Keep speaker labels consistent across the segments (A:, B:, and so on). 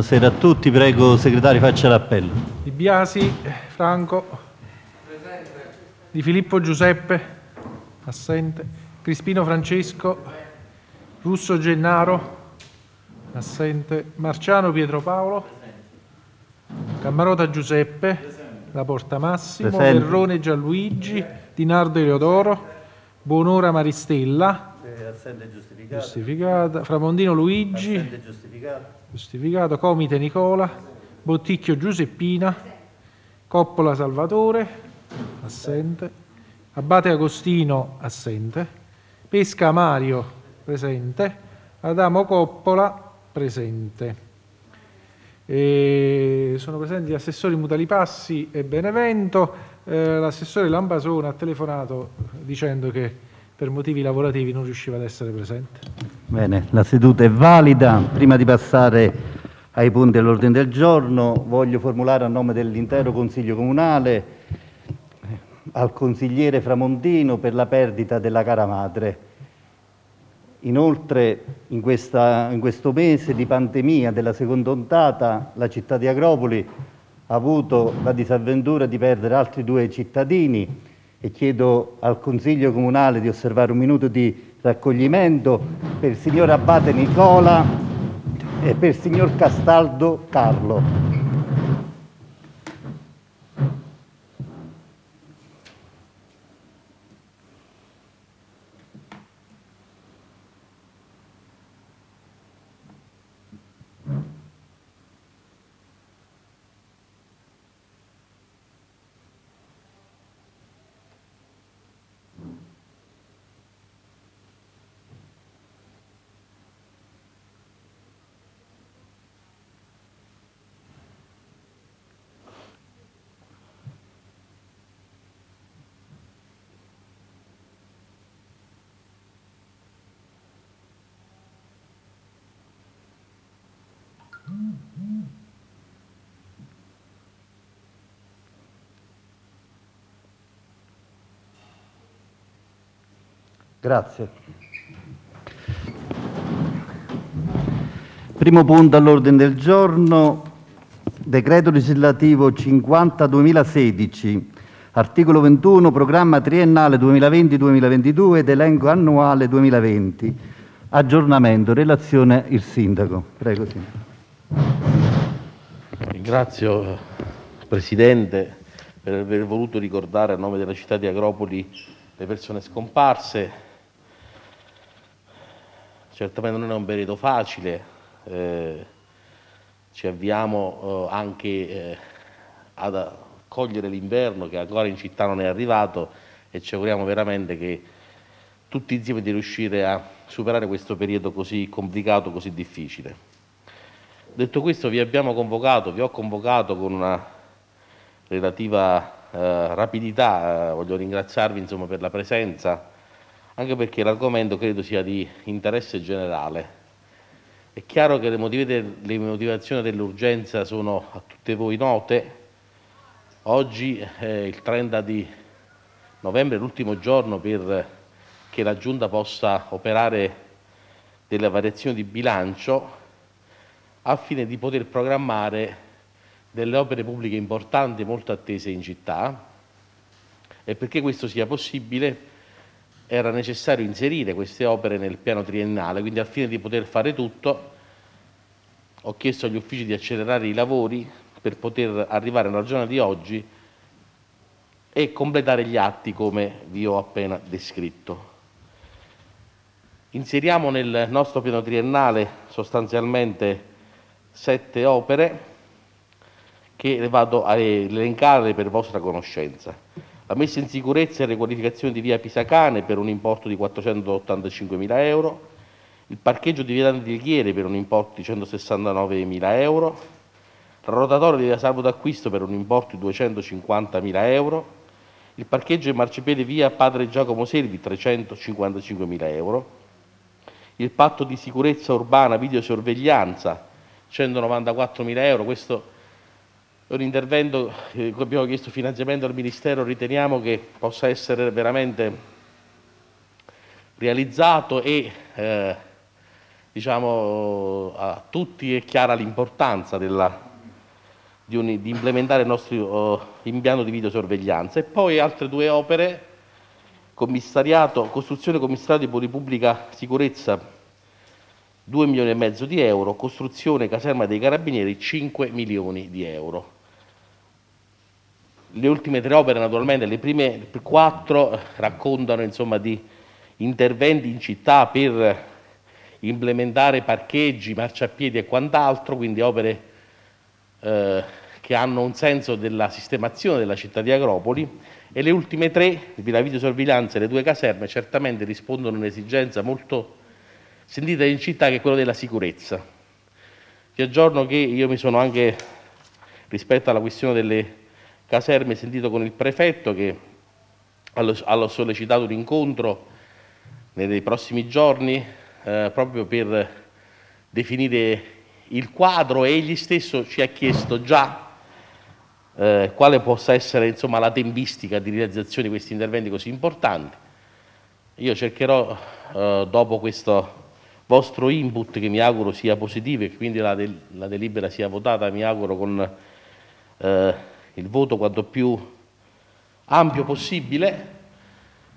A: Buonasera a tutti, prego segretario faccia l'appello.
B: Di Biasi, Franco. Di Filippo Giuseppe, assente. Crispino Francesco. Russo Gennaro, assente. Marciano Pietro Paolo. Cammarota Giuseppe. La Porta Massimo.
A: Presente.
B: Verrone Gianluigi. Di Nardo Eleodoro. Buonora Maristella.
A: Assente giustificato.
B: Giustificata. Framondino Luigi.
A: giustificato.
B: Giustificato. Comite Nicola. Botticchio Giuseppina. Coppola Salvatore. Assente. Abate Agostino. Assente. Pesca Mario. Presente. Adamo Coppola. Presente. E sono presenti gli assessori Mutalipassi e Benevento. Eh, l'assessore Lambasone ha telefonato dicendo che per motivi lavorativi non riusciva ad essere presente.
A: Bene, la seduta è valida. Prima di passare ai punti all'ordine del giorno, voglio formulare a nome dell'intero Consiglio Comunale eh, al consigliere Framondino per la perdita della cara madre. Inoltre, in, questa- in questo mese di pandemia della seconda ondata, la città di Agropoli ha avuto la disavventura di perdere altri due cittadini e chiedo al Consiglio Comunale di osservare un minuto di raccoglimento per il signor Abate Nicola e per il signor Castaldo Carlo. Primo punto all'ordine del giorno, decreto legislativo 50-2016, articolo 21, programma triennale 2020-2022 ed elenco annuale 2020. Aggiornamento, relazione il sindaco. Prego, sindaco.
C: Ringrazio Presidente per aver voluto ricordare a nome della città di Agropoli le persone scomparse. Certamente non è un periodo facile, eh, ci avviamo eh, anche eh, ad accogliere l'inverno che ancora in città non è arrivato e ci auguriamo veramente che tutti insieme di riuscire a superare questo periodo così complicato, così difficile. Detto questo, vi abbiamo convocato, vi ho convocato con una relativa eh, rapidità, eh, voglio ringraziarvi insomma, per la presenza, anche perché l'argomento credo sia di interesse generale. È chiaro che le, motive del- le motivazioni dell'urgenza sono a tutte voi note. Oggi è il 30 di novembre, è l'ultimo giorno per che la Giunta possa operare delle variazioni di bilancio al fine di poter programmare delle opere pubbliche importanti molto attese in città e perché questo sia possibile era necessario inserire queste opere nel piano triennale, quindi al fine di poter fare tutto ho chiesto agli uffici di accelerare i lavori per poter arrivare alla giornata di oggi e completare gli atti come vi ho appena descritto. Inseriamo nel nostro piano triennale sostanzialmente sette opere che vado a elencare per vostra conoscenza. La messa in sicurezza e riqualificazione di via Pisacane per un importo di 485.000 euro, il parcheggio di via Dandigliere per un importo di 169.000 euro, la rotatoria di via Salvo d'Acquisto per un importo di 250.000 euro, il parcheggio in marciapiede via Padre Giacomo Servi 355.000 euro, il patto di sicurezza urbana videosorveglianza 194.000 euro, questo è un intervento eh, cui abbiamo chiesto finanziamento al Ministero, riteniamo che possa essere veramente realizzato e eh, diciamo, a tutti è chiara l'importanza della, di, un, di, implementare il nostro uh, impianto di videosorveglianza. E poi altre due opere, commissariato, costruzione commissariato di pubblica sicurezza 2 milioni e mezzo di euro, costruzione caserma dei carabinieri 5 milioni di euro. Le ultime tre opere naturalmente, le prime quattro raccontano insomma, di interventi in città per implementare parcheggi, marciapiedi e quant'altro, quindi opere eh, che hanno un senso della sistemazione della città di Agropoli e le ultime tre, la videosorveglianza e le due caserme, certamente rispondono a un'esigenza molto sentita in città che è quello della sicurezza. Ti aggiorno che io mi sono anche, rispetto alla questione delle caserme, sentito con il prefetto che ha sollecitato un incontro nei prossimi giorni eh, proprio per definire il quadro e egli stesso ci ha chiesto già eh, quale possa essere insomma, la tempistica di realizzazione di questi interventi così importanti. Io cercherò, eh, dopo questo vostro input, che mi auguro sia positivo e quindi la, del, la delibera sia votata, mi auguro con eh, il voto quanto più ampio possibile,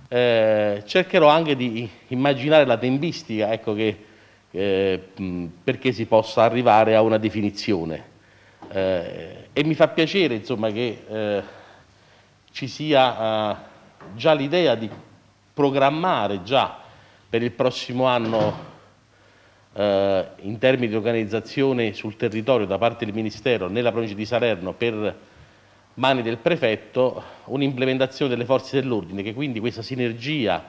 C: eh, cercherò anche di immaginare la tempistica ecco, che, eh, perché si possa arrivare a una definizione. Eh, e mi fa piacere insomma, che eh, ci sia eh, già l'idea di programmare già per il prossimo anno in termini di organizzazione sul territorio da parte del Ministero nella provincia di Salerno per mani del prefetto un'implementazione delle forze dell'ordine, che quindi questa sinergia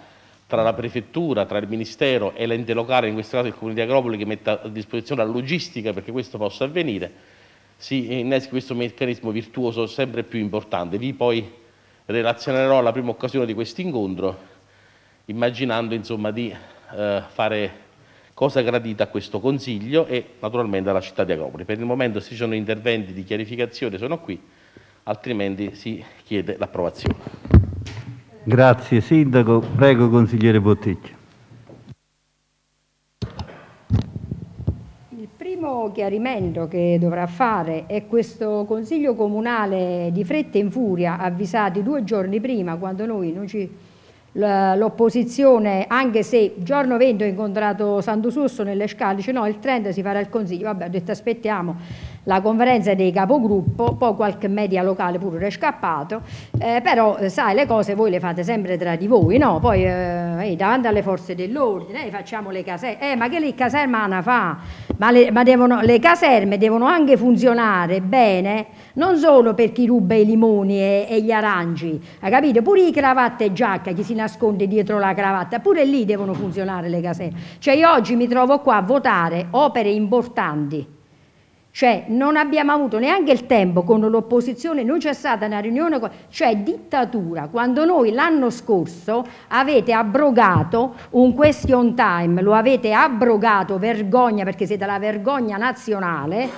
C: tra la prefettura, tra il Ministero e l'ente locale, in questo caso il Comune di Agropoli, che mette a disposizione la logistica perché questo possa avvenire, si inneschi questo meccanismo virtuoso sempre più importante. Vi poi relazionerò alla prima occasione di questo incontro, immaginando insomma, di eh, fare cosa gradita a questo Consiglio e naturalmente alla città di Agropoli. Per il momento se ci sono interventi di chiarificazione sono qui altrimenti si chiede l'approvazione.
A: Grazie Sindaco. Prego consigliere Botticchia.
D: Il primo chiarimento che dovrà fare è questo Consiglio Comunale di fretta e in furia, avvisati due giorni prima, quando noi non ci l'opposizione, anche se giorno 20 ho incontrato Sandususso nelle scale, dice no, il 30 si farà il consiglio, vabbè ho detto aspettiamo la conferenza dei capogruppo, poi qualche media locale pure è scappato, eh, però eh, sai le cose voi le fate sempre tra di voi, no? Poi eh, davanti alle forze dell'ordine, facciamo le caserme, eh, ma che le caserme fa? Ma, le, ma devono, le caserme devono anche funzionare bene, non solo per chi ruba i limoni e, e gli aranci, hai capito? Pure i cravatte e giacca, chi si nasconde dietro la cravatta, pure lì devono funzionare le caserme. Cioè io oggi mi trovo qua a votare opere importanti cioè non abbiamo avuto neanche il tempo con l'opposizione, non c'è stata una riunione, cioè dittatura, quando noi l'anno scorso avete abrogato un question time, lo avete abrogato, vergogna perché siete la vergogna nazionale,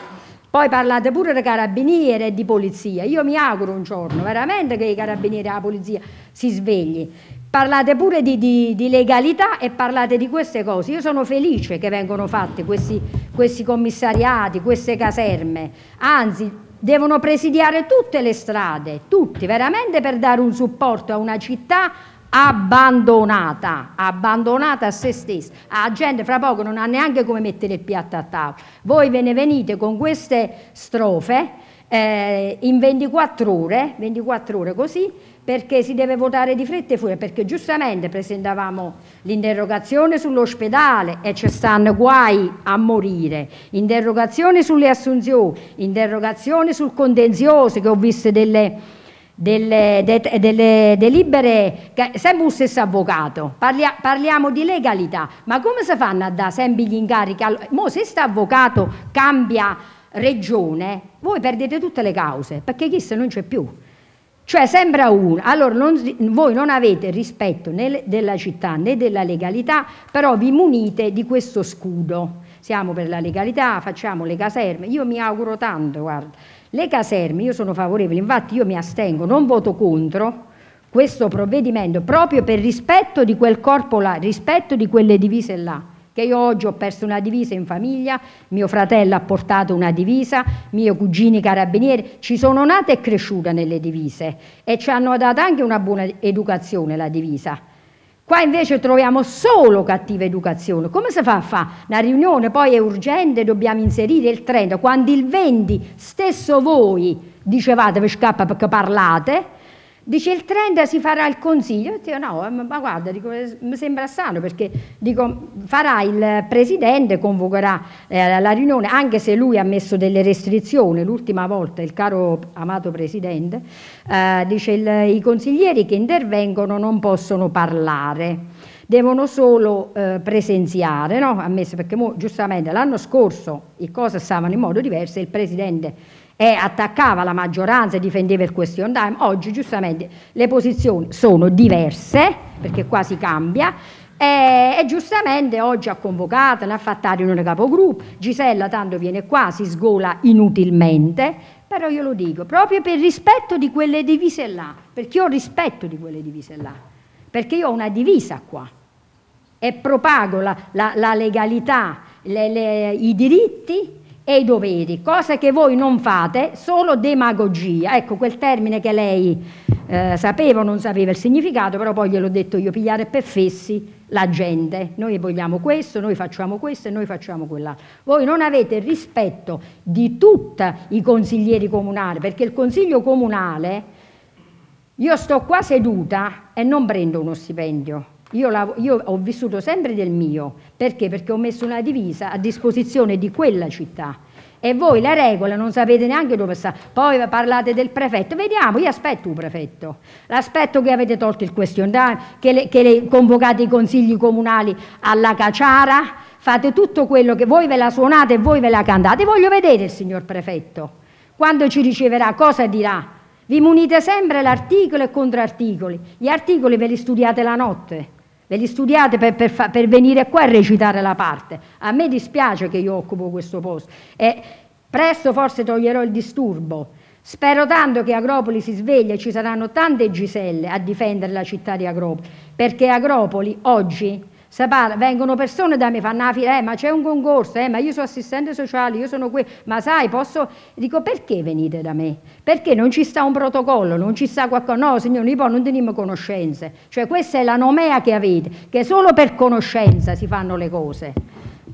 D: poi parlate pure di carabinieri e di polizia. Io mi auguro un giorno veramente che i carabinieri e la polizia si svegli parlate pure di, di, di, legalità e parlate di queste cose. Io sono felice che vengano fatti questi, questi commissariati, queste caserme, anzi devono presidiare tutte le strade, tutti, veramente per dare un supporto a una città abbandonata, abbandonata a se stessa. La gente fra poco non ha neanche come mettere il piatto a tavola. Voi ve ne venite con queste strofe eh, in 24 ore, 24 ore così, perché si deve votare di fretta e furia, perché giustamente presentavamo l'interrogazione sull'ospedale e ci stanno guai a morire, interrogazioni sulle assunzioni, interrogazioni sul contenzioso, che ho visto delle delle, de, delle delibere, sempre lo stesso avvocato, Parlia, parliamo di legalità, ma come si fanno a dare sempre gli incarichi? Mo se sta avvocato cambia regione, voi perdete tutte le cause, perché chissà non c'è più. Cioè sembra uno, allora non, voi non avete rispetto né della città né della legalità, però vi munite di questo scudo. Siamo per la legalità, facciamo le caserme, io mi auguro tanto, guarda, le caserme io sono favorevole, infatti io mi astengo, non voto contro questo provvedimento proprio per rispetto di quel corpo là, rispetto di quelle divise là che io oggi ho perso una divisa in famiglia, mio fratello ha portato una divisa, miei cugini carabinieri, ci sono nata e cresciuta nelle divise e ci hanno dato anche una buona educazione la divisa. Qua invece troviamo solo cattiva educazione. Come si fa a fare? Una riunione poi è urgente, dobbiamo inserire il 30, quando il 20 stesso voi dicevate vi scappa perché parlate, Dice il 30 si farà il consiglio. Io dico, no, ma guarda, dico, eh, mi sembra strano perché dico, farà il presidente, convocherà eh, la riunione, anche se lui ha messo delle restrizioni l'ultima volta, il caro amato presidente, eh, dice il, i consiglieri che intervengono non possono parlare devono solo eh, presenziare, no? ammesso perché mo, giustamente l'anno scorso le cose stavano in modo diverso e il Presidente e attaccava la maggioranza e difendeva il question time, oggi giustamente le posizioni sono diverse, perché qua si cambia, e, e, giustamente oggi ha convocato, ne ha fatta riunione capogruppo, Gisella tanto viene qua, si sgola inutilmente, però io lo dico, proprio per rispetto di quelle divise là, perché io ho rispetto di quelle divise là, perché io ho una divisa qua. E propago la, la, la legalità, le, le, i diritti e i doveri, cosa che voi non fate, solo demagogia. Ecco quel termine che lei eh, sapeva o non sapeva il significato, però poi gliel'ho detto io, pigliare per fessi la gente. Noi vogliamo questo, noi facciamo questo e noi facciamo quell'altro. Voi non avete rispetto di tutti i consiglieri comunali, perché il consiglio comunale, io sto qua seduta e non prendo uno stipendio io, io, ho vissuto sempre del mio, perché? Perché ho messo una divisa a disposizione di quella città e voi le regole non sapete neanche dove sta. Poi parlate del prefetto, vediamo, io aspetto un prefetto, l'aspetto che avete tolto il question time, che, le, che le convocate i consigli comunali alla caciara, fate tutto quello che voi ve la suonate e voi ve la cantate. Voglio vedere il signor prefetto, quando ci riceverà, cosa dirà? Vi munite sempre l'articolo e contrarticoli, gli articoli ve li studiate la notte Ve li studiate per, per, per, venire qua a recitare la parte. A me dispiace che io occupo questo posto e presto forse toglierò il disturbo. Spero tanto che Agropoli si sveglia e ci saranno tante Giselle a difendere la città di Agropoli, perché Agropoli oggi parla, vengono persone da me, fanno la fila, eh, ma c'è un concorso, eh, ma io sono assistente sociale, io sono qui, ma sai, posso... Dico, perché venite da me? Perché non ci sta un protocollo, non ci sta qualcosa, no signori, poi non teniamo conoscenze. Cioè questa è la nomea che avete, che solo per conoscenza si fanno le cose.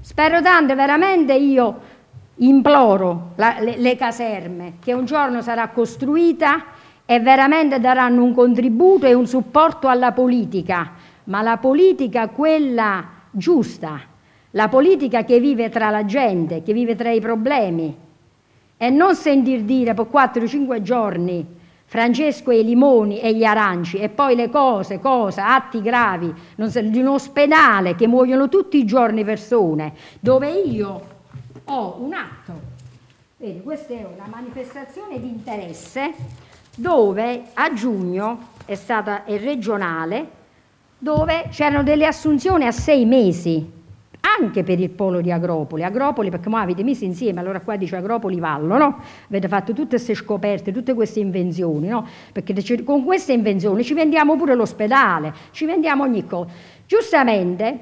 D: Spero tanto, veramente io imploro la, le, le caserme, che un giorno sarà costruita e veramente daranno un contributo e un supporto alla politica ma la politica quella giusta, la politica che vive tra la gente, che vive tra i problemi e non sentir dire per 4-5 giorni Francesco e i limoni e gli aranci e poi le cose, cosa, atti gravi, di un ospedale che muoiono tutti i giorni persone, dove io ho un atto, vedi, questa è una manifestazione di interesse dove a giugno è stata è regionale dove c'erano delle assunzioni a sei mesi, anche per il polo di Agropoli. Agropoli, perché mo avete messo insieme, allora qua dice Agropoli Vallo, no? Avete fatto tutte queste scoperte, tutte queste invenzioni, no? Perché con queste invenzioni ci vendiamo pure l'ospedale, ci vendiamo ogni cosa. Giustamente,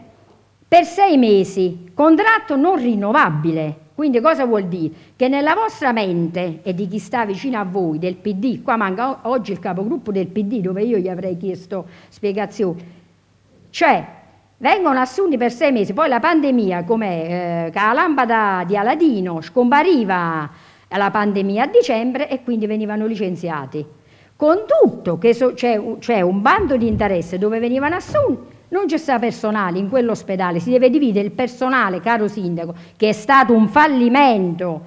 D: per sei mesi, contratto non rinnovabile. Quindi cosa vuol dire? Che nella vostra mente e di chi sta vicino a voi, del PD, qua manca oggi il capogruppo del PD dove io gli avrei chiesto spiegazioni, cioè, vengono assunti per sei mesi, poi la pandemia, come eh, la lampada di Aladino, scompariva la pandemia a dicembre e quindi venivano licenziati. Con tutto che so, c'è, c'è un bando di interesse dove venivano assunti, non c'è sta personale in quell'ospedale, si deve dividere il personale, caro sindaco, che è stato un fallimento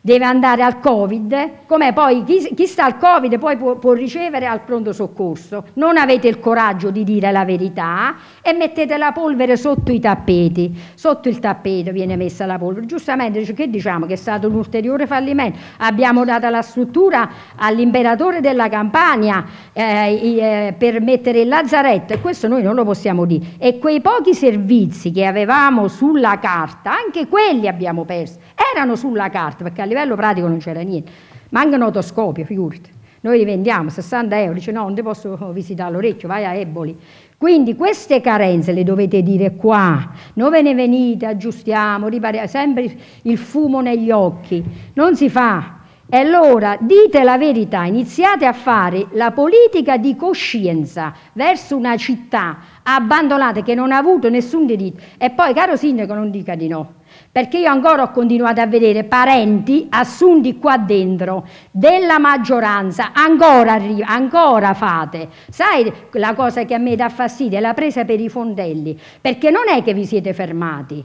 D: deve andare al Covid, come poi chi, chi, sta al Covid poi può, può, ricevere al pronto soccorso. Non avete il coraggio di dire la verità e mettete la polvere sotto i tappeti. Sotto il tappeto viene messa la polvere. Giustamente che diciamo che è stato un ulteriore fallimento. Abbiamo dato la struttura all'imperatore della Campania eh, eh, per mettere il lazzaretto e questo noi non lo possiamo dire. E quei pochi servizi che avevamo sulla carta, anche quelli abbiamo perso. Erano sulla carta perché livello pratico non c'era niente. Manca un otoscopio, figurati. Noi li vendiamo 60 euro, dice no, non ti posso visitare l'orecchio, vai a Eboli. Quindi queste carenze le dovete dire qua, non ve ne venite, aggiustiamo, ripariamo, sempre il fumo negli occhi, non si fa. E allora dite la verità, iniziate a fare la politica di coscienza verso una città abbandonata che non ha avuto nessun diritto. E poi, caro sindaco, non dica di no, perché io ancora ho continuato a vedere parenti assunti qua dentro della maggioranza, ancora, ancora fate. Sai la cosa che a me dà fastidio? È la presa per i fondelli, perché non è che vi siete fermati.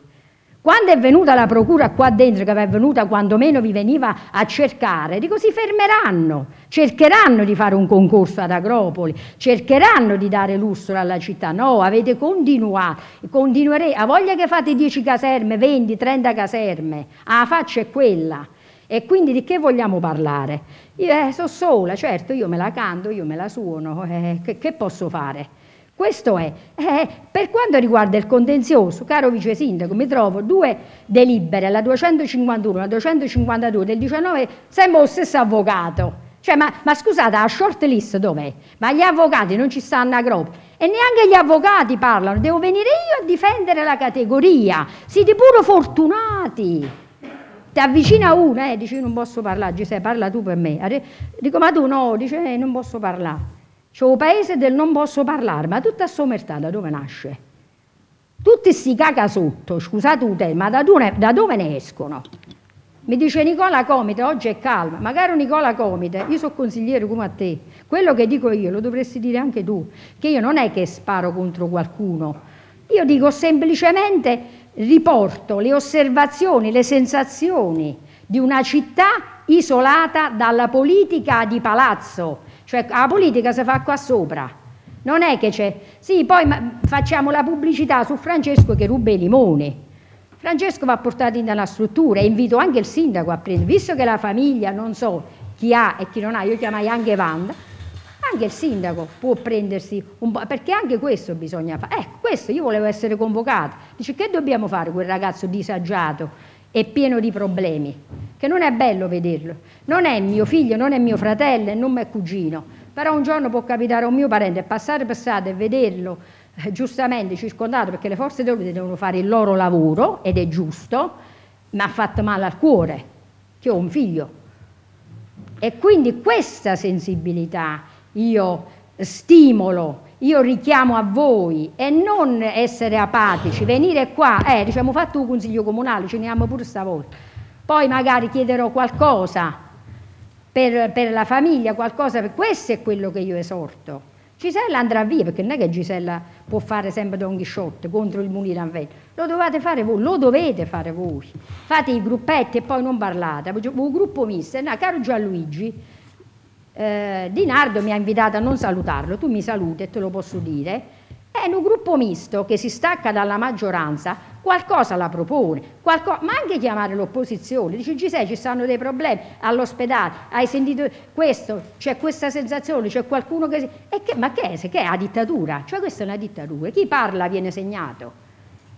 D: Quando è venuta la procura qua dentro, che è venuta quando meno vi veniva a cercare, dico si fermeranno, cercheranno di fare un concorso ad Agropoli, cercheranno di dare lustro alla città. No, avete continuato, continuerete, a voglia che fate 10 caserme, 20, 30 caserme, la faccia è quella. E quindi di che vogliamo parlare? Io eh, sono sola, certo, io me la canto, io me la suono, eh, che, che posso fare? Questo è. Eh, per quanto riguarda il contenzioso, caro vice sindaco, mi trovo due delibere, la 251 e la 252 del 19, sembra lo stesso avvocato. Cioè, ma, ma, scusate, la short list dov'è? Ma gli avvocati non ci stanno a groppo. E neanche gli avvocati parlano, devo venire io a difendere la categoria. Siete pure fortunati. Ti avvicina uno, eh, dice io non posso parlare, Giuseppe, parla tu per me. Dico, ma tu no, dice eh, non posso parlare. C'è un paese del non posso parlare, ma tutta sommertà da dove nasce? Tutti si caga sotto, scusate un ma da da dove ne escono? Mi dice Nicola Comite, oggi è calma, magari Nicola Comite, io sono consigliere come a te, quello che dico io lo dovresti dire anche tu, che io non è che sparo contro qualcuno, io dico semplicemente riporto le osservazioni, le sensazioni di una città isolata dalla politica di palazzo, cioè la politica si fa qua sopra. Non è che c'è... Sì, poi facciamo la pubblicità su Francesco che ruba i limoni. Francesco va portato in una struttura e invito anche il sindaco a prendere, visto che la famiglia, non so chi ha e chi non ha, io chiamai anche Vanda, anche il sindaco può prendersi un po', perché anche questo bisogna fare. Ecco, questo io volevo essere convocato. Dice che dobbiamo fare quel ragazzo disagiato e pieno di problemi? che non è bello vederlo. Non è mio figlio, non è mio fratello, non è cugino, però un giorno può capitare a un mio parente passare per strada e vederlo eh, giustamente circondato perché le forze dell'ordine devono fare il loro lavoro ed è giusto, ma ha fatto male al cuore, che ho un figlio. E quindi questa sensibilità io stimolo, io richiamo a voi e non essere apatici, venire qua, eh, diciamo fatto un consiglio comunale, ce ne abbiamo pure stavolta poi magari chiederò qualcosa per, per la famiglia, qualcosa, per questo è quello che io esorto. Gisella andrà via perché non è che Gisella può fare sempre Don Chisciotte contro il mulino a vento, lo dovete fare voi, lo dovete fare voi. Fate i gruppetti e poi non parlate. Un gruppo misto, no, caro Gianluigi, eh, Di Nardo mi ha invitato a non salutarlo, tu mi saluti e te lo posso dire. È un gruppo misto che si stacca dalla maggioranza, qualcosa la propone, qualco, ma anche chiamare l'opposizione, dice Gisè ci stanno dei problemi all'ospedale, hai sentito questo, c'è questa sensazione, c'è qualcuno che... che ma che è? Che è la dittatura? Cioè questa è una dittatura, chi parla viene segnato.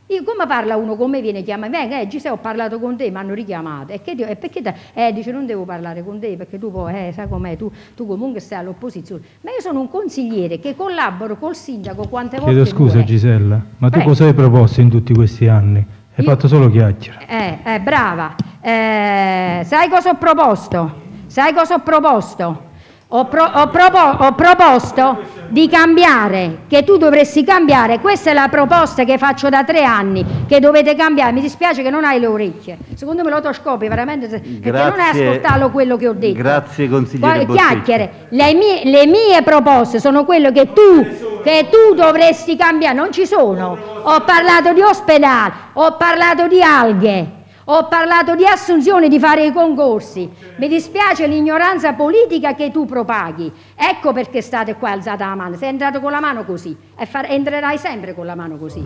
D: Io, come parla uno con me viene chiamato, venga, eh, Gisè ho parlato con te, mi hanno richiamato, e, che, e perché te, eh, dice non devo parlare con te perché tu poi, eh, sai com'è, tu, tu comunque stai all'opposizione, ma io sono un consigliere che collaboro col sindaco quante volte...
E: Chiedo scusa Gisella, ma tu cosa hai proposto in tutti questi anni? Hai io, fatto solo chiacchiere.
D: Eh, eh brava, eh, sai cosa ho proposto? Sai cosa ho proposto? Ho, pro, ho, propo, ho, proposto di cambiare, che tu dovresti cambiare, questa è la proposta che faccio da tre anni, che dovete cambiare, mi dispiace che non hai le orecchie, secondo me l'otoscopio veramente, perché grazie, non hai ascoltato quello che ho detto.
A: Grazie consigliere
D: Poi, Chiacchiere, le mie, le mie, proposte sono quelle che tu, che tu dovresti cambiare, non ci sono, ho parlato di ospedale, ho parlato di alghe, ho parlato di assunzione, di fare i concorsi. Mi dispiace l'ignoranza politica che tu propaghi. Ecco perché state qua alzata la mano. Sei entrato con la mano così e far, entrerai sempre con la mano così.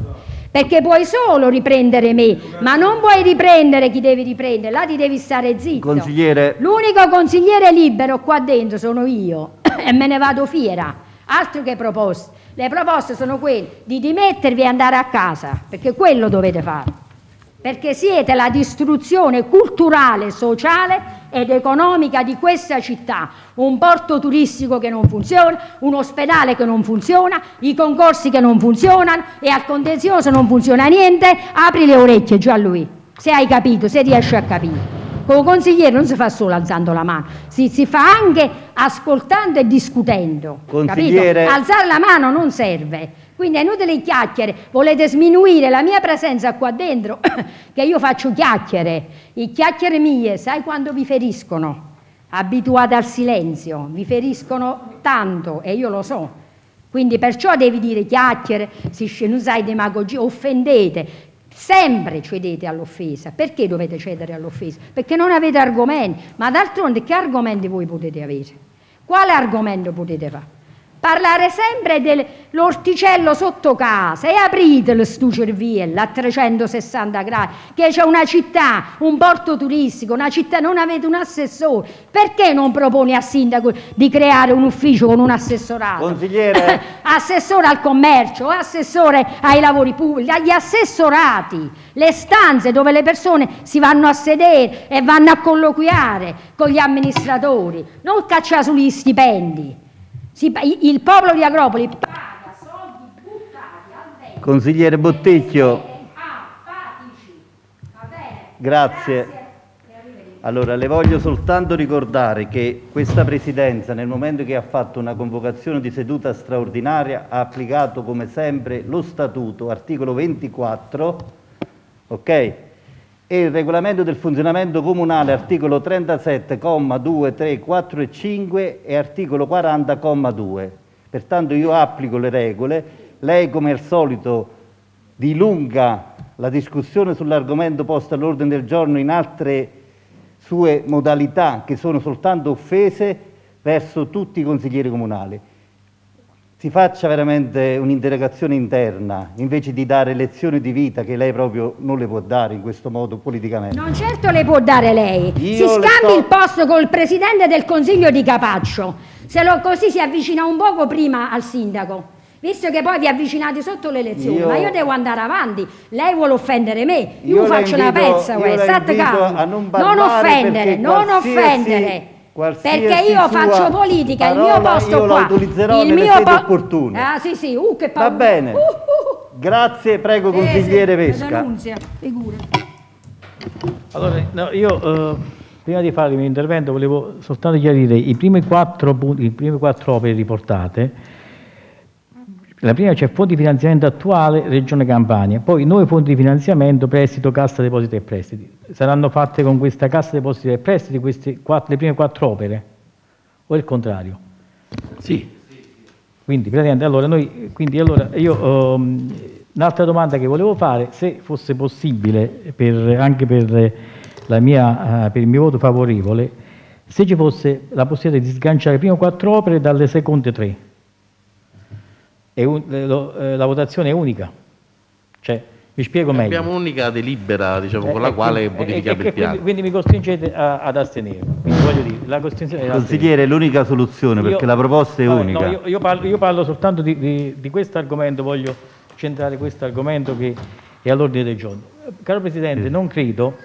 D: Perché puoi solo riprendere me, ma non puoi riprendere chi devi riprendere. Là ti devi stare zitto.
A: Consigliere.
D: L'unico consigliere libero qua dentro sono io e me ne vado fiera. Altro che proposte. Le proposte sono quelle di dimettervi e andare a casa, perché quello dovete fare perché siete la distruzione culturale sociale ed economica di questa città. Un porto turistico che non funziona, un ospedale che non funziona, i concorsi che non funzionano e al contenzioso non funziona niente, apri le orecchie già lui, se hai capito, se riesci a capire. Con il consigliere non si fa solo alzando la mano, si, si fa anche ascoltando e discutendo.
A: Consigliere...
D: Alzare la mano non serve. Quindi è inutile chiacchiere, volete sminuire la mia presenza qua dentro, che io faccio chiacchiere. I chiacchiere mie, sai quando vi feriscono? Abituate al silenzio, vi feriscono tanto e io lo so. Quindi perciò devi dire chiacchiere, si scenusai demagogia, offendete, sempre cedete all'offesa. Perché dovete cedere all'offesa? Perché non avete argomenti. Ma d'altronde che argomenti voi potete avere? Quale argomento potete fare? Parlare sempre dell'orticello sotto casa e apritelo stu cerviello a 360 gradi, che c'è una città, un porto turistico, una città, non avete un assessore, perché non proponi al sindaco di creare un ufficio con un assessorato?
A: Consigliere!
D: assessore al commercio, assessore ai lavori pubblici, agli assessorati, le stanze dove le persone si vanno a sedere e vanno a colloquiare con gli amministratori, non cacciare sugli stipendi. Si, il popolo di Agropoli paga soldi buttati al vento.
A: Consigliere Botticchio. Grazie. Allora, le voglio soltanto ricordare che questa Presidenza, nel momento che ha fatto una convocazione di seduta straordinaria, ha applicato come sempre lo Statuto, articolo 24, ok? E il regolamento del funzionamento comunale articolo 37, 2, 3, 4 e 5 e articolo 40, 2. Pertanto io applico le regole, lei come al solito dilunga la discussione sull'argomento posto all'ordine del giorno in altre sue modalità che sono soltanto offese verso tutti i consiglieri comunali si faccia veramente un'interrogazione interna invece di dare lezioni di vita che lei proprio non le può dare in questo modo politicamente.
D: Non certo le può dare lei.
A: Io
D: si scambi
A: sto...
D: il posto col presidente del consiglio di Capaccio. Se lo, così si avvicina un poco prima al sindaco. Visto che poi vi avvicinate sotto le elezioni, io... ma io devo andare avanti. Lei vuole offendere me, io, io faccio
A: invito,
D: una pezza questa. Non, non offendere, non offendere. Perché io faccio politica, il mio posto
A: io
D: qua.
A: utilizzerò
D: il
A: mio po- opportune.
D: Ah sì sì, uh, che paura.
A: Va bene.
D: Uh, uh.
A: Grazie, prego consigliere
D: sì,
A: Vesca.
D: Denunzia, figura.
F: Allora, no, io eh, prima di fare il mio intervento volevo soltanto chiarire i primi quattro, punti, le prime quattro opere riportate la prima c'è fondi di finanziamento attuale Regione Campania, poi nuovi fondi di finanziamento, prestito, cassa depositi e prestiti. Saranno fatte con questa cassa depositi e prestiti queste quattro, le prime quattro opere? O il contrario?
C: Sì.
F: Quindi, praticamente, allora, noi, quindi, allora io, um, un'altra domanda che volevo fare, se fosse possibile, per, anche per, mia, uh, per il mio voto favorevole, se ci fosse la possibilità di sganciare le prime quattro opere dalle seconde tre eh, eh, la votazione è unica. Cioè, vi spiego meglio.
C: Abbiamo un'unica delibera diciamo, con la eh, quale modifichiamo il piano.
F: Quindi, quindi, mi costringete a, ad astenermi.
A: Consigliere, è l'unica soluzione perché io, la proposta è vabbè, unica.
F: No, io, io, parlo, io, parlo, soltanto di, di, di questo argomento, voglio centrare questo argomento che è all'ordine del giorno. Caro Presidente, sì. non credo,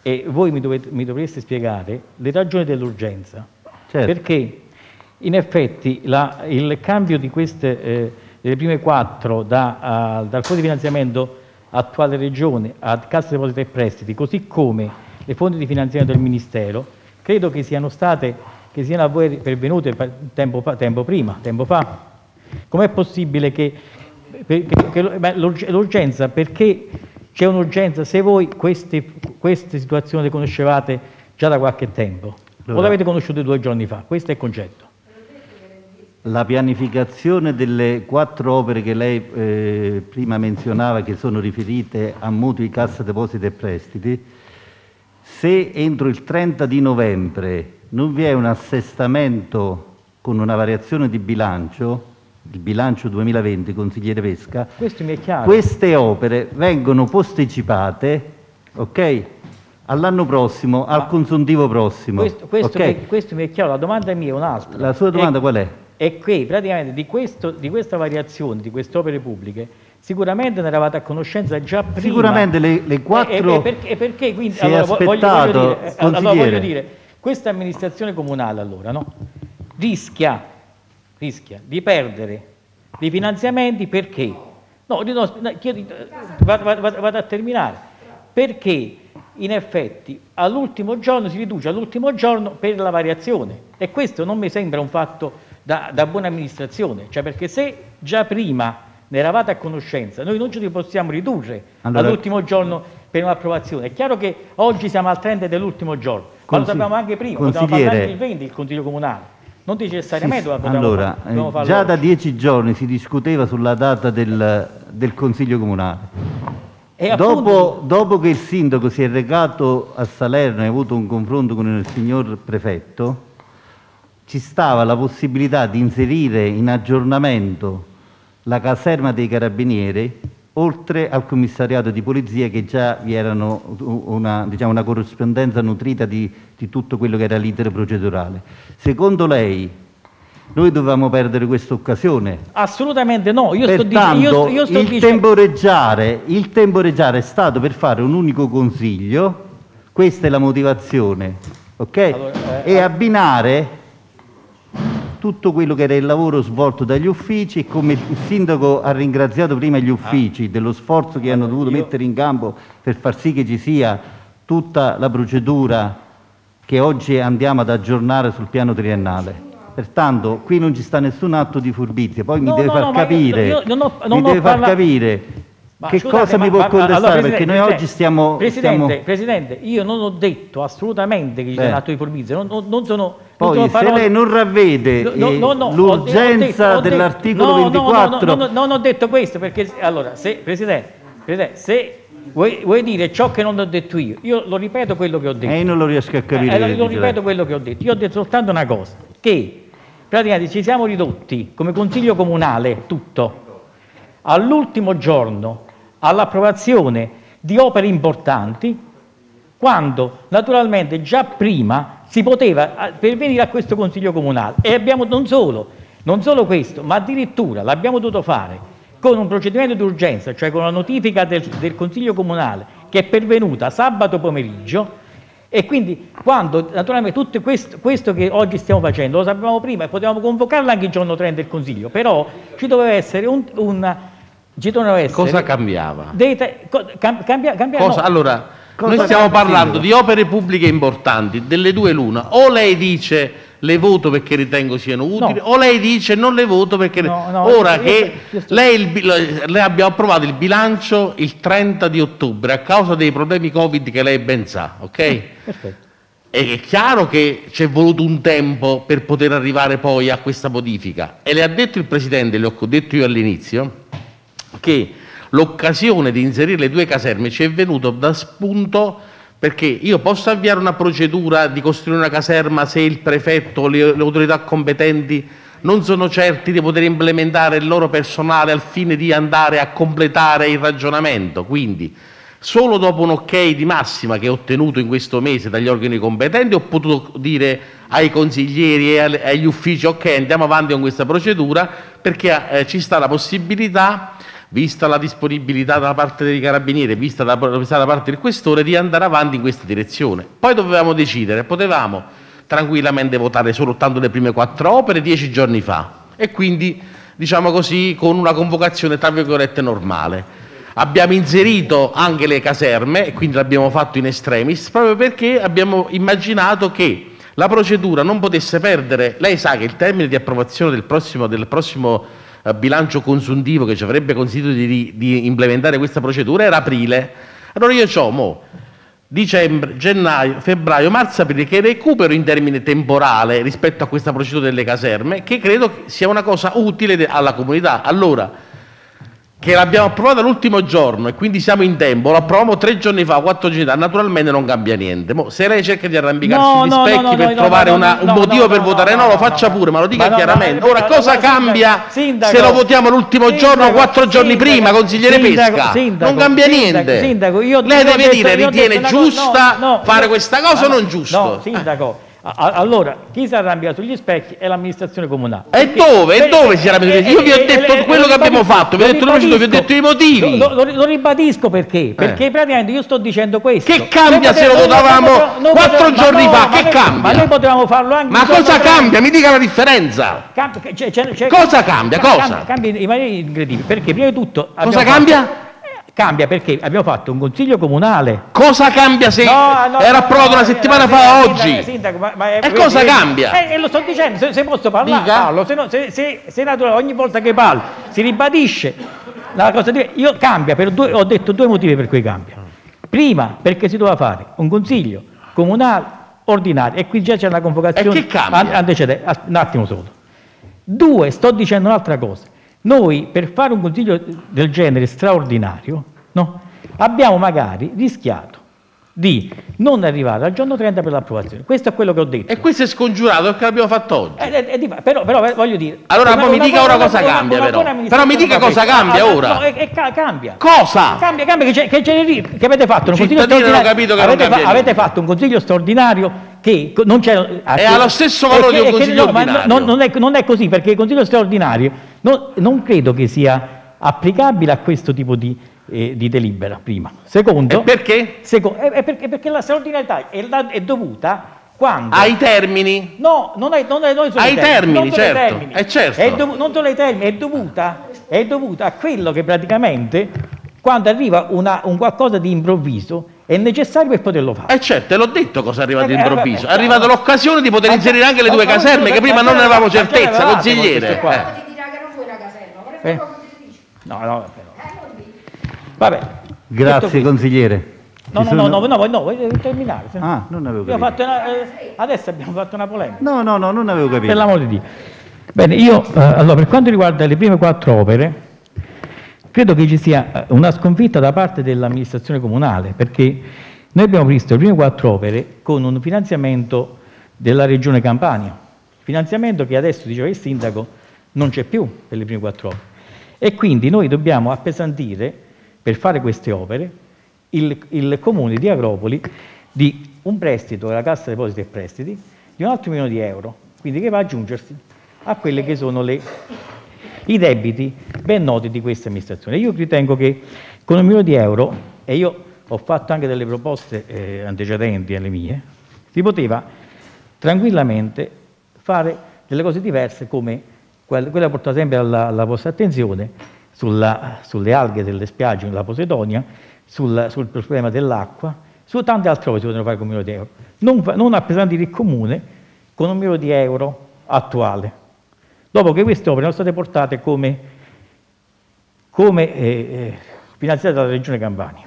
F: e voi mi, dovete, mi, dovreste spiegare, le ragioni dell'urgenza. Certo. Perché in effetti la, il cambio di queste... Eh, delle prime quattro da, uh, dal fondo di finanziamento attuale regione a cassa depositi e prestiti, così come le fonti di finanziamento del Ministero, credo che siano state, che siano a voi pervenute tempo, fa, tempo prima, tempo fa. Com'è possibile che, che, che l'urgenza, perché c'è un'urgenza se voi queste, queste situazioni le conoscevate già da qualche tempo? Allora. O le avete conosciute due giorni fa? Questo è il concetto
A: la pianificazione delle quattro opere che lei eh, prima menzionava che sono riferite a mutui, cassa depositi e prestiti, se entro il 30 di novembre non vi è un assestamento con una variazione di bilancio, il bilancio 2020, consigliere Pesca, queste opere vengono posticipate, ok? All'anno prossimo, Ma al consuntivo prossimo.
F: Questo, questo, okay? mi, questo, mi, è chiaro, la domanda mia è un'altra.
A: La sua domanda
F: è,
A: qual è?
F: E qui praticamente di, questo, di questa variazione, di queste opere pubbliche, sicuramente ne eravate a conoscenza già prima.
A: Sicuramente le, le quattro...
F: E, e, perché, perché, quindi, allora, voglio, voglio, dire, allora voglio dire, questa amministrazione comunale allora no? rischia, rischia di perdere dei finanziamenti perché? No, no chiedo, vado, vado, vado a terminare. Perché in effetti all'ultimo giorno si riduce all'ultimo giorno per la variazione e questo non mi sembra un fatto da, da buona amministrazione, cioè perché se già prima ne eravate a conoscenza, noi non ce li possiamo ridurre allora, all'ultimo giorno per un'approvazione. È chiaro che oggi siamo al 30 dell'ultimo giorno, ma lo sappiamo anche prima, potevamo parlare il 20 il Consiglio Comunale. Non necessariamente
A: sì, allora, far, eh, già da dieci giorni si discuteva sulla data del, del Consiglio Comunale. Dopo, dopo, che il sindaco si è recato a Salerno e ha avuto un confronto con il signor prefetto, ci stava la possibilità di inserire in aggiornamento la caserma dei carabinieri oltre al commissariato di polizia che già vi era una, diciamo, una, corrispondenza nutrita di, di tutto quello che era l'iter procedurale. Secondo lei noi dovevamo perdere questa occasione?
F: Assolutamente no, io
A: Pertanto, sto, io, io sto il, dicendo... temporeggiare, il temporeggiare è stato per fare un unico consiglio, questa è la motivazione, ok? Allora, eh, e abbinare tutto quello che era il lavoro svolto dagli uffici e come il sindaco ha ringraziato prima gli uffici ah. dello sforzo che hanno dovuto mettere in campo per far sì che ci sia tutta la procedura che oggi andiamo ad aggiornare sul piano triennale. Pertanto qui non ci sta nessun atto di furbizia, poi no, mi deve no, far no, capire, io, io non ho, non mi deve parla... far capire ma che scusate, cosa ma, mi può contestare? Allora, perché noi oggi stiamo
F: Presidente,
A: stiamo...
F: Presidente, io non ho detto assolutamente che ci sia un atto di furbizia, non, non, non sono...
A: Poi
F: non
A: se parole... lei non ravvede no, no, l'urgenza dell'articolo 24...
F: No, non ho detto questo, perché allora, se, Presidente, Presidente se vuoi, vuoi, dire ciò che non ho detto io, io lo ripeto quello che ho detto.
A: E eh, io non lo riesco a capire.
F: Eh, lo ripeto quello che ho detto. Io ho detto soltanto una cosa, che praticamente ci siamo ridotti come Consiglio Comunale, tutto, all'ultimo giorno all'approvazione di opere importanti, quando naturalmente già prima si poteva pervenire a questo Consiglio Comunale. E abbiamo non solo, non solo questo, ma addirittura l'abbiamo dovuto fare con un procedimento d'urgenza, cioè con la notifica del, del Consiglio Comunale che è pervenuta sabato pomeriggio, e quindi quando naturalmente tutto questo, questo, che oggi stiamo facendo lo sapevamo prima e potevamo convocarlo anche il giorno 30 del Consiglio, però ci doveva essere un, un ci dovevano essere
C: cosa cambiava?
F: Dei cam, cambia, cambia,
C: cosa, no. Allora, cosa noi stiamo parlando di opere pubbliche importanti, delle due l'una, o lei dice le voto perché ritengo siano utili, no. o lei dice non le voto perché... No, no, Ora io, che io sto... lei, il, lei abbiamo approvato il bilancio il 30 di ottobre a causa dei problemi Covid che lei ben sa, ok? Perfetto. È chiaro che ci è voluto un tempo per poter arrivare poi a questa modifica e le ha detto il Presidente, le ho detto io all'inizio, che l'occasione di inserire le due caserme ci è venuto da spunto perché io posso avviare una procedura di costruire una caserma se il prefetto o le, le autorità competenti non sono certi di poter implementare il loro personale al fine di andare a completare il ragionamento. Quindi, solo dopo un ok di massima che ho ottenuto in questo mese dagli organi competenti, ho potuto dire ai consiglieri e agli uffici ok, andiamo avanti con questa procedura perché eh, ci sta la possibilità vista la disponibilità da parte dei carabinieri, vista da, vista da parte del questore, di andare avanti in questa direzione. Poi dovevamo decidere, potevamo tranquillamente votare soltanto le prime quattro opere dieci giorni fa e quindi, diciamo così, con una convocazione tra virgolette normale. Abbiamo inserito anche le caserme e quindi l'abbiamo fatto in extremis proprio perché abbiamo immaginato che la procedura non potesse perdere, lei sa che il termine di approvazione del prossimo, del prossimo bilancio consuntivo che ci avrebbe consentito di, di, implementare questa procedura era aprile. Allora io ho mo, dicembre, gennaio, febbraio, marzo, aprile, che recupero in termine temporale rispetto a questa procedura delle caserme, che credo sia una cosa utile alla comunità. Allora, che l'abbiamo approvato l'ultimo giorno e quindi siamo in tempo, lo approvamo tre giorni fa, quattro giorni fa, naturalmente non cambia niente. Mo, se lei cerca di arrampicarsi no, sugli no, specchi no, per trovare una, un motivo per votare no, lo faccia pure, ma lo dica ma chiaramente. Ora, cosa cambia sindaco, se lo votiamo l'ultimo sindaco, giorno, quattro sindaco, giorni prima, consigliere Pesca? non cambia niente. Sindaco, lei deve dire, ritiene giusta fare questa cosa o non giusto?
F: No, sindaco. Allora, chi si arrabbia sugli specchi è l'amministrazione comunale.
C: E dove? E dove si arrabbia? Io vi ho detto quello che abbiamo fatto, vi ho detto, vi ho detto i motivi.
F: Lo, lo, lo ribadisco perché? Perché eh. praticamente io sto dicendo questo.
C: Che cambia se lo votavamo quattro giorni no, fa? Che cambia?
F: Ma noi potevamo farlo anche
C: Ma cosa cambia? Mi dica la differenza.
F: C'è, c'è, c'è,
C: cosa cambia? Cosa?
F: Cambia in maniera incredibile. Perché prima di tutto.
C: Cosa cambia?
F: Cambia perché abbiamo fatto un consiglio comunale.
C: Cosa cambia se no, no, era approvato una settimana fa oggi? Sindaco, ma, ma e cosa cambia?
F: Eh, eh, lo sto dicendo, se, se posso parlare, parlo, se, no, se, se, se naturale, ogni volta che parlo si ribadisce la cosa di... Io cambia, per due, ho detto due motivi per cui cambia. Prima, perché si doveva fare un consiglio comunale ordinario e qui già c'è una convocazione.
C: E che cambia?
F: Antecede, un attimo solo. Due, sto dicendo un'altra cosa noi per fare un consiglio del genere straordinario no, abbiamo magari rischiato di non arrivare al giorno 30 per l'approvazione. Questo è quello che ho detto.
C: E questo è scongiurato perché l'abbiamo fatto oggi.
F: Eh, eh, eh però, però, voglio dire...
C: Allora una, mi dica ora cosa cambia però. Però mi dica cosa cambia ah, ora. No,
F: e, cambia.
C: Cosa?
F: Cambia, cambia che, che, che avete fatto un
C: consiglio straordinario. Capito che
F: avete, fa, avete fatto un consiglio straordinario che non c'è...
C: È allo stesso valore di un consiglio
F: no,
C: ordinario.
F: Non, non, è, non, è, così perché il consiglio straordinario non, non credo che sia applicabile a questo tipo di eh, di delibera, prima. Secondo,
C: e perché?
F: Seco, è, è perché, perché, la straordinarietà è, è, dovuta quando...
C: Ai termini?
F: No, non, è, non, è, non
C: sono ai termini, termini certo. Termini.
F: È
C: certo.
F: È dov- non sono i termini, è dovuta, è dovuta a quello che praticamente quando arriva una, un qualcosa di improvviso è necessario per poterlo fare.
C: Eh certo, l'ho detto cosa è arrivato eh, eh improvviso. È arrivata l'occasione di poter inserire anche le due caserme che prima non ne avevamo certezza, consigliere.
D: Eh.
F: No, no, Vabbè.
A: Grazie consigliere.
F: No, no, no, no, no, no, voglio terminare.
A: Ah, non avevo capito.
F: Una, eh, adesso abbiamo fatto una polemica.
A: No, no, no, non avevo capito.
F: Per l'amore di Dio. Bene, io, eh, allora, per quanto riguarda le prime quattro opere, credo che ci sia eh, una sconfitta da parte dell'amministrazione comunale, perché noi abbiamo visto le prime quattro opere con un finanziamento della regione Campania, finanziamento che adesso, diceva il sindaco, non c'è più per le prime quattro opere. E quindi noi dobbiamo appesantire per fare queste opere il, il comune di Agropoli di un prestito della Cassa Depositi e Prestiti di un altro milione di euro, quindi che va ad aggiungersi a quelli che sono le, i debiti ben noti di questa amministrazione. Io ritengo che con un milione di euro, e io ho fatto anche delle proposte eh, antecedenti alle mie, si poteva tranquillamente fare delle cose diverse come quella, quella porta sempre alla, alla vostra attenzione, sulla, sulle alghe delle spiagge nella Posidonia, sul, sul problema dell'acqua, su tante altre cose si potevano fare con un milione di euro. Non, non appesantire il comune con un milione di euro attuale. Dopo che queste opere sono state portate come, come eh, eh, finanziate dalla Regione Campania.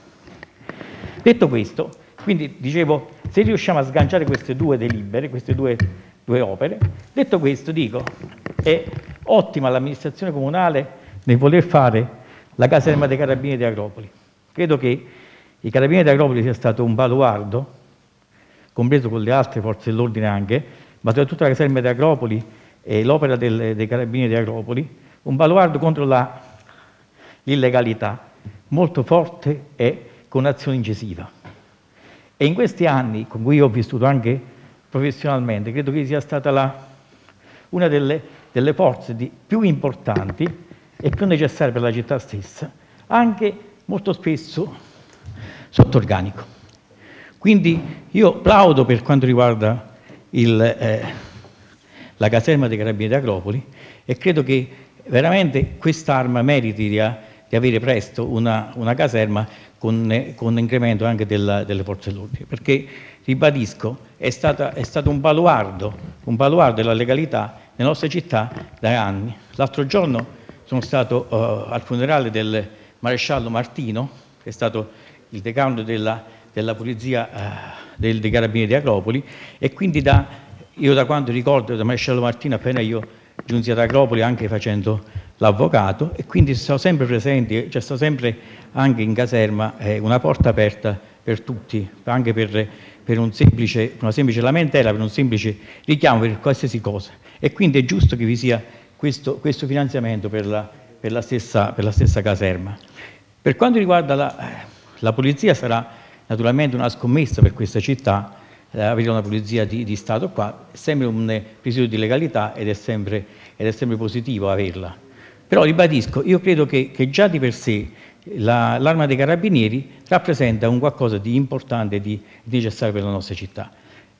F: Detto questo, quindi dicevo, se riusciamo a sganciare queste due delibere, queste due, due opere, detto questo dico, è ottima l'amministrazione comunale nel voler fare la caserma dei carabinieri di Agropoli. Credo che i carabinieri di Agropoli sia stato un baluardo, compreso con le altre forze dell'ordine anche, ma soprattutto la caserma di Agropoli e l'opera del, dei carabinieri di Agropoli, un baluardo contro l'illegalità, molto forte e con azione incisiva. E in questi anni, con cui ho vissuto anche professionalmente, credo che sia stata la, una delle, delle forze di, più importanti e più necessario per la città stessa, anche molto spesso sotto organico. Quindi io plaudo per quanto riguarda il, eh, la caserma dei Carabinieri di Agropoli e credo che veramente quest'arma meriti di, di avere presto una, una caserma con, con, incremento anche della, delle forze dell'ordine, perché ribadisco, è, stata, è stato un baluardo, un baluardo della legalità nelle nostre città da anni. L'altro giorno sono stato uh, al funerale del maresciallo Martino, che è stato il decano della, della polizia uh, del, dei carabinieri di Acropoli, e quindi da, io da quando ricordo da maresciallo Martino, appena io giunsi ad Acropoli anche facendo l'avvocato, e quindi sono sempre presenti, c'è stato sempre anche in caserma eh, una porta aperta per tutti, anche per, per un semplice, una semplice lamentela, per un semplice richiamo, per qualsiasi cosa. E quindi è giusto che vi sia questo, questo finanziamento per la, per, la stessa, per la, stessa, caserma. Per quanto riguarda la, la polizia sarà naturalmente una scommessa per questa città eh, avere una polizia di, di, Stato qua, è sempre un presidio di legalità ed è sempre, ed è sempre positivo averla. Però ribadisco, io credo che, che già di per sé la, l'arma dei carabinieri rappresenta un qualcosa di importante e di, di necessario per la nostra città.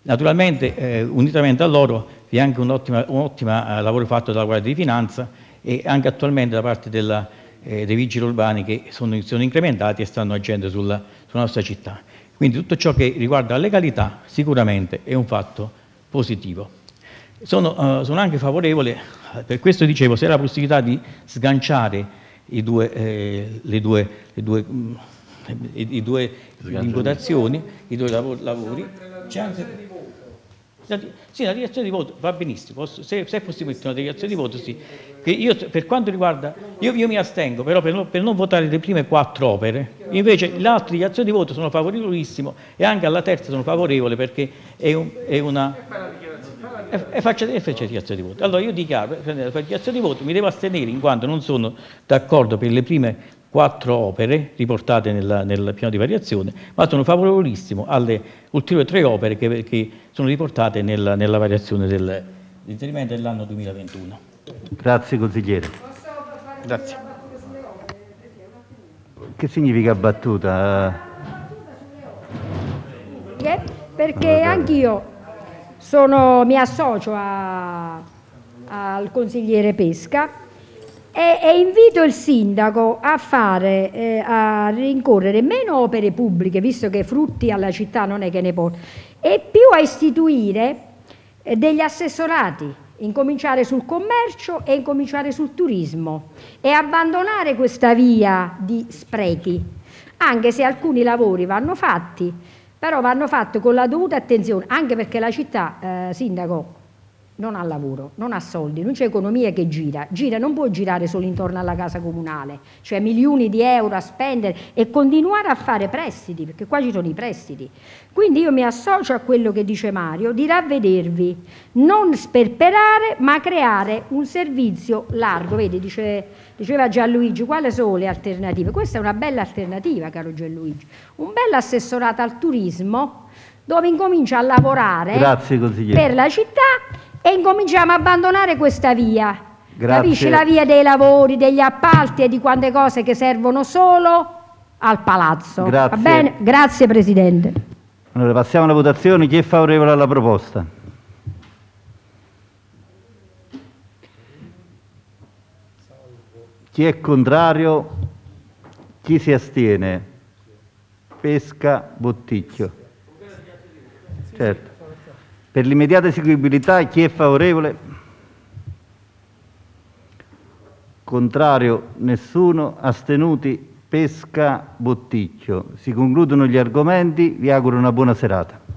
F: Naturalmente, eh, unitamente a loro, vi è anche un ottimo eh, lavoro fatto dalla Guardia di Finanza e anche attualmente da parte della, eh, dei vigili urbani che sono, sono, incrementati e stanno agendo sulla, sulla nostra città. Quindi tutto ciò che riguarda la legalità sicuramente è un fatto positivo. Sono, uh, sono anche favorevole, per questo dicevo, se era la possibilità di sganciare i due, eh, le due, le due, mh, mm, i, i due i due lavori, c'è anche sì, la dichiarazione di voto va benissimo, posso, se, se, è possibile una dichiarazione di voto sì. Io, per quanto riguarda, io, io mi astengo però per, per, non votare le prime quattro opere, invece le altre dichiarazioni di voto sono favorevolissimo e anche alla terza sono favorevole perché è, un, è una... E, e faccia dichiarazione di voto. Allora io dichiaro, la dichiarazione di voto mi devo astenere in quanto non sono d'accordo per le prime quattro opere riportate nel, nel, piano di variazione, ma sono favorevolissimo alle ulteriori tre opere che, che sono riportate nel, nella variazione dell'inserimento dell'anno 2021.
A: Grazie consigliere.
F: Grazie.
A: Che significa battuta?
D: Perché anch'io sono, mi associo a, al consigliere Pesca e, e, invito il sindaco a fare, eh, a rincorrere meno opere pubbliche, visto che frutti alla città non è che ne porta, e più a istituire eh, degli assessorati, incominciare sul commercio e incominciare sul turismo e abbandonare questa via di sprechi, anche se alcuni lavori vanno fatti, però vanno fatti con la dovuta attenzione, anche perché la città, eh, sindaco, non ha lavoro, non ha soldi, non c'è economia che gira, gira, non può girare solo intorno alla casa comunale, cioè milioni di euro a spendere e continuare a fare prestiti, perché qua ci sono i prestiti. Quindi io mi associo a quello che dice Mario, di ravvedervi, non sperperare, ma creare un servizio largo. Vedi, dice, diceva Gianluigi, quali sono le alternative? Questa è una bella alternativa, caro Gianluigi, un bel assessorato al turismo dove incomincia a lavorare
A: Grazie,
D: per la città e incominciamo a abbandonare questa via. Grazie. Capisci la via dei lavori, degli appalti e di quante cose che servono solo al palazzo.
A: Grazie.
D: Va bene? Grazie Presidente.
A: Allora passiamo alla votazione. Chi è favorevole alla proposta? Chi è contrario? Chi si astiene? Pesca, Botticchio. Certo. Per l'immediata eseguibilità chi è favorevole? Contrario nessuno, astenuti pesca botticchio. Si concludono gli argomenti, vi auguro una buona serata.